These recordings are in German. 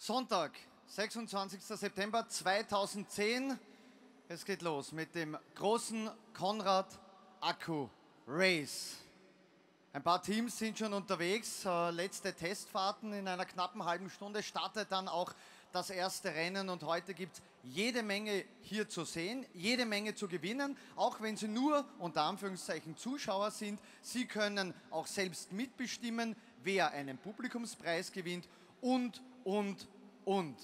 Sonntag, 26. September 2010. Es geht los mit dem großen Konrad Akku Race. Ein paar Teams sind schon unterwegs. Äh, letzte Testfahrten in einer knappen halben Stunde startet dann auch das erste Rennen und heute gibt es jede Menge hier zu sehen, jede Menge zu gewinnen, auch wenn Sie nur unter Anführungszeichen Zuschauer sind. Sie können auch selbst mitbestimmen, wer einen Publikumspreis gewinnt und, und, und.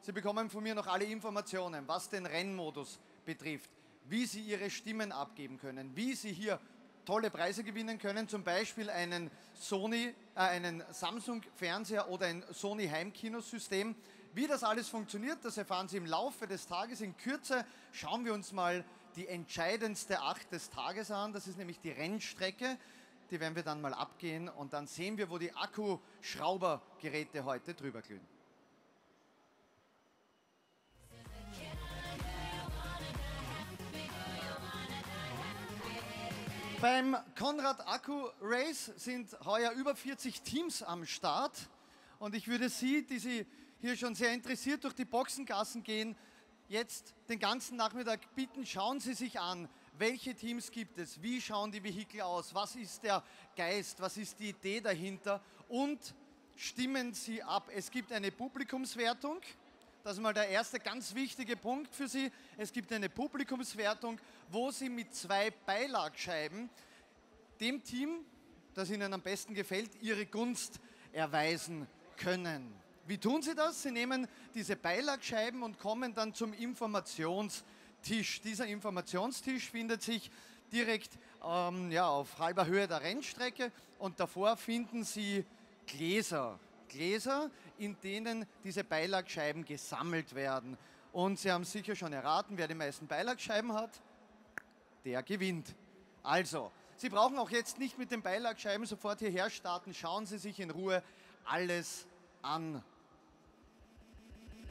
Sie bekommen von mir noch alle Informationen, was den Rennmodus betrifft, wie Sie Ihre Stimmen abgeben können, wie Sie hier tolle Preise gewinnen können, zum Beispiel einen Sony, äh, einen Samsung Fernseher oder ein Sony Heimkinosystem. Wie das alles funktioniert, das erfahren Sie im Laufe des Tages. In Kürze schauen wir uns mal die entscheidendste Acht des Tages an. Das ist nämlich die Rennstrecke. Die werden wir dann mal abgehen und dann sehen wir, wo die Akkuschraubergeräte heute drüber glühen. Beim Konrad Akku Race sind heuer über 40 Teams am Start und ich würde Sie, die Sie hier schon sehr interessiert durch die Boxengassen gehen, jetzt den ganzen Nachmittag bitten, schauen Sie sich an, welche Teams gibt es, wie schauen die Vehikel aus, was ist der Geist, was ist die Idee dahinter und stimmen Sie ab. Es gibt eine Publikumswertung, das ist mal der erste ganz wichtige Punkt für Sie. Es gibt eine Publikumswertung, wo Sie mit zwei Beilagscheiben dem Team, das Ihnen am besten gefällt, Ihre Gunst erweisen können. Wie tun Sie das? Sie nehmen diese Beilagscheiben und kommen dann zum Informationstisch. Dieser Informationstisch findet sich direkt ähm, ja, auf halber Höhe der Rennstrecke und davor finden Sie Gläser. Gläser, in denen diese Beilagscheiben gesammelt werden. Und Sie haben sicher schon erraten, wer die meisten Beilagscheiben hat, der gewinnt. Also, Sie brauchen auch jetzt nicht mit den Beilagscheiben sofort hierher starten. Schauen Sie sich in Ruhe alles an.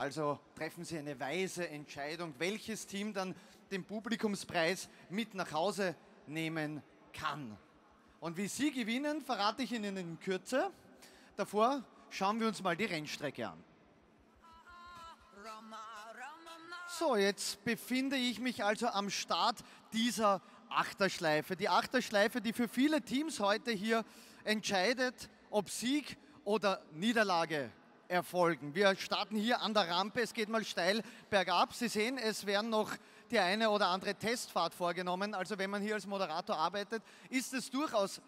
Also treffen Sie eine weise Entscheidung, welches Team dann den Publikumspreis mit nach Hause nehmen kann. Und wie Sie gewinnen, verrate ich Ihnen in Kürze. Davor schauen wir uns mal die Rennstrecke an. So, jetzt befinde ich mich also am Start dieser Achterschleife. Die Achterschleife, die für viele Teams heute hier entscheidet, ob Sieg oder Niederlage erfolgen. Wir starten hier an der Rampe, es geht mal steil bergab. Sie sehen, es werden noch die eine oder andere Testfahrt vorgenommen. Also wenn man hier als Moderator arbeitet, ist es durchaus,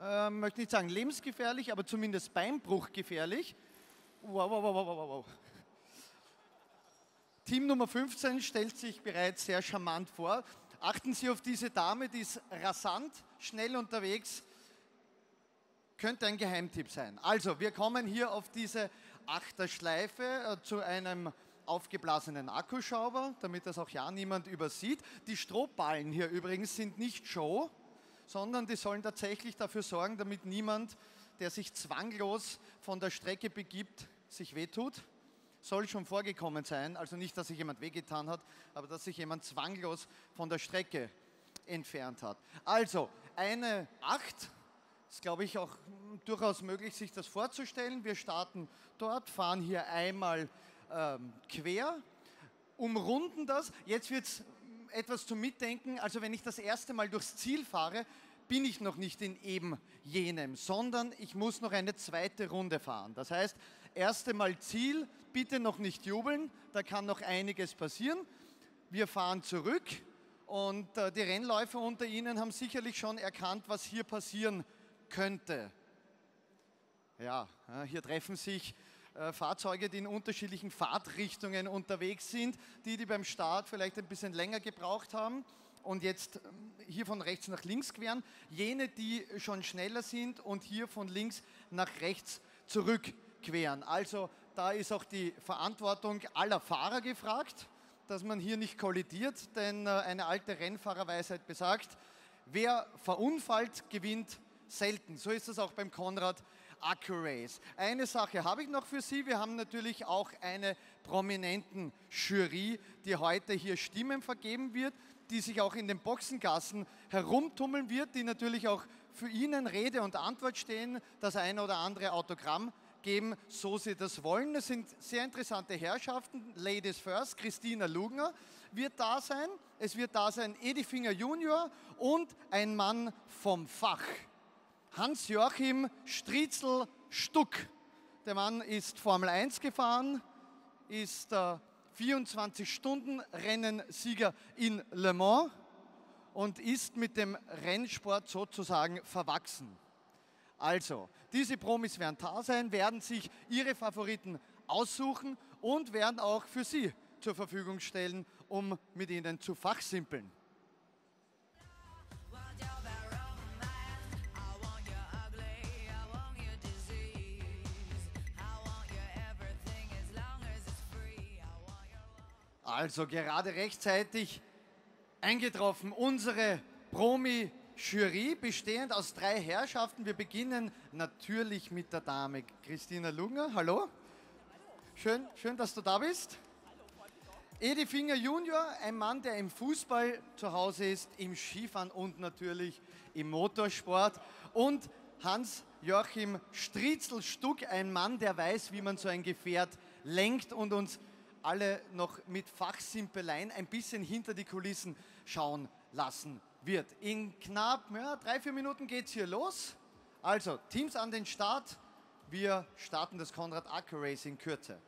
äh, möchte nicht sagen lebensgefährlich, aber zumindest beinbruchgefährlich. Wow, wow, wow, wow, wow. Team Nummer 15 stellt sich bereits sehr charmant vor. Achten Sie auf diese Dame, die ist rasant, schnell unterwegs. Könnte ein Geheimtipp sein. Also, wir kommen hier auf diese Achterschleife äh, zu einem aufgeblasenen Akkuschrauber, damit das auch ja niemand übersieht. Die Strohballen hier übrigens sind nicht Show, sondern die sollen tatsächlich dafür sorgen, damit niemand, der sich zwanglos von der Strecke begibt, sich wehtut. Soll schon vorgekommen sein, also nicht, dass sich jemand wehgetan hat, aber dass sich jemand zwanglos von der Strecke entfernt hat. Also eine Acht ist, glaube ich, auch durchaus möglich, sich das vorzustellen. Wir starten dort, fahren hier einmal ähm, quer, umrunden das. Jetzt wird es etwas zum Mitdenken. Also wenn ich das erste Mal durchs Ziel fahre, bin ich noch nicht in eben jenem, sondern ich muss noch eine zweite Runde fahren. Das heißt, erste Mal Ziel, bitte noch nicht jubeln, da kann noch einiges passieren. Wir fahren zurück und äh, die Rennläufer unter Ihnen haben sicherlich schon erkannt, was hier passieren könnte. Ja, hier treffen sich äh, Fahrzeuge, die in unterschiedlichen Fahrtrichtungen unterwegs sind, die, die beim Start vielleicht ein bisschen länger gebraucht haben und jetzt ähm, hier von rechts nach links queren, jene, die schon schneller sind und hier von links nach rechts zurückqueren. Also da ist auch die Verantwortung aller Fahrer gefragt, dass man hier nicht kollidiert, denn äh, eine alte Rennfahrerweisheit besagt, wer verunfallt, gewinnt selten. So ist es auch beim Konrad Accurace. Eine Sache habe ich noch für Sie. Wir haben natürlich auch eine prominenten Jury, die heute hier Stimmen vergeben wird, die sich auch in den Boxengassen herumtummeln wird, die natürlich auch für Ihnen Rede und Antwort stehen, das eine oder andere Autogramm geben, so sie das wollen. Es sind sehr interessante Herrschaften. Ladies first, Christina Lugner wird da sein. Es wird da sein Edi Finger Junior und ein Mann vom Fach. Hans-Joachim Striezel-Stuck. Der Mann ist Formel 1 gefahren, ist äh, 24-Stunden-Rennen-Sieger in Le Mans und ist mit dem Rennsport sozusagen verwachsen. Also, diese Promis werden da sein, werden sich ihre Favoriten aussuchen und werden auch für Sie zur Verfügung stellen, um mit ihnen zu fachsimpeln. Also gerade rechtzeitig eingetroffen unsere Promi-Jury, bestehend aus drei Herrschaften. Wir beginnen natürlich mit der Dame Christina Lunger. Hallo. Schön, schön, dass du da bist. Edi Finger Junior, ein Mann, der im Fußball zu Hause ist, im Skifahren und natürlich im Motorsport. Und Hans-Joachim Striezel-Stuck, ein Mann, der weiß, wie man so ein Gefährt lenkt und uns alle noch mit Fachsimpeleien ein bisschen hinter die Kulissen schauen lassen wird. In knapp ja, drei, vier Minuten geht es hier los. Also, Teams an den Start. Wir starten das Konrad Acker Race in Kürze.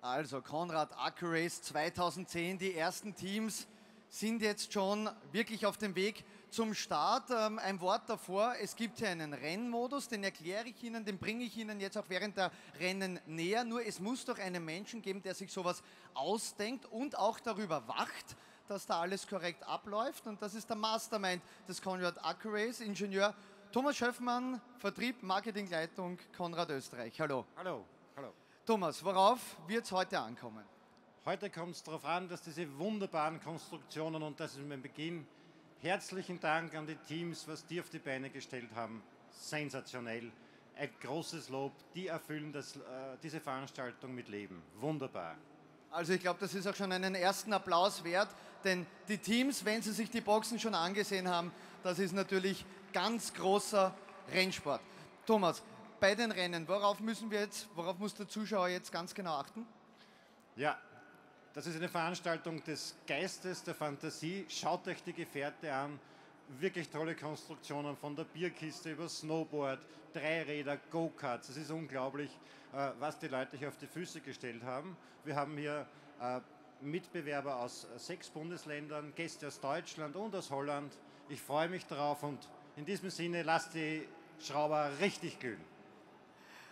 Also Konrad Acker Race 2010, die ersten Teams sind jetzt schon wirklich auf dem Weg zum Start ähm, ein Wort davor. Es gibt hier einen Rennmodus, den erkläre ich Ihnen, den bringe ich Ihnen jetzt auch während der Rennen näher. Nur es muss doch einen Menschen geben, der sich sowas ausdenkt und auch darüber wacht, dass da alles korrekt abläuft. Und das ist der Mastermind des Conrad Accurace, Ingenieur Thomas Schöffmann, Vertrieb, Marketingleitung Konrad Österreich. Hallo. Hallo. Hallo. Thomas, worauf wird es heute ankommen? Heute kommt es darauf an, dass diese wunderbaren Konstruktionen und das ist mein Beginn Herzlichen Dank an die Teams, was die auf die Beine gestellt haben. Sensationell. Ein großes Lob. Die erfüllen das, äh, diese Veranstaltung mit Leben. Wunderbar. Also ich glaube, das ist auch schon einen ersten Applaus wert, denn die Teams, wenn sie sich die Boxen schon angesehen haben, das ist natürlich ganz großer Rennsport. Thomas, bei den Rennen, worauf müssen wir jetzt, worauf muss der Zuschauer jetzt ganz genau achten? Ja, das ist eine Veranstaltung des Geistes, der Fantasie. Schaut euch die Gefährte an. Wirklich tolle Konstruktionen von der Bierkiste über Snowboard, Dreiräder, Go-Karts. Es ist unglaublich, äh, was die Leute hier auf die Füße gestellt haben. Wir haben hier äh, Mitbewerber aus sechs Bundesländern, Gäste aus Deutschland und aus Holland. Ich freue mich darauf und in diesem Sinne lasst die Schrauber richtig glühen.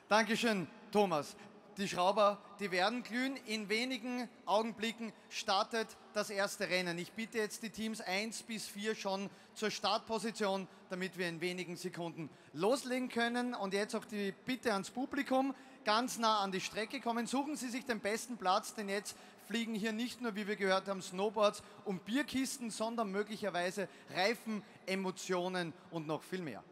Dankeschön, Thomas die Schrauber, die werden glühen. In wenigen Augenblicken startet das erste Rennen. Ich bitte jetzt die Teams 1 bis 4 schon zur Startposition, damit wir in wenigen Sekunden loslegen können. Und jetzt auch die Bitte ans Publikum, ganz nah an die Strecke kommen. Suchen Sie sich den besten Platz, denn jetzt fliegen hier nicht nur, wie wir gehört haben, Snowboards und Bierkisten, sondern möglicherweise Reifen, Emotionen und noch viel mehr.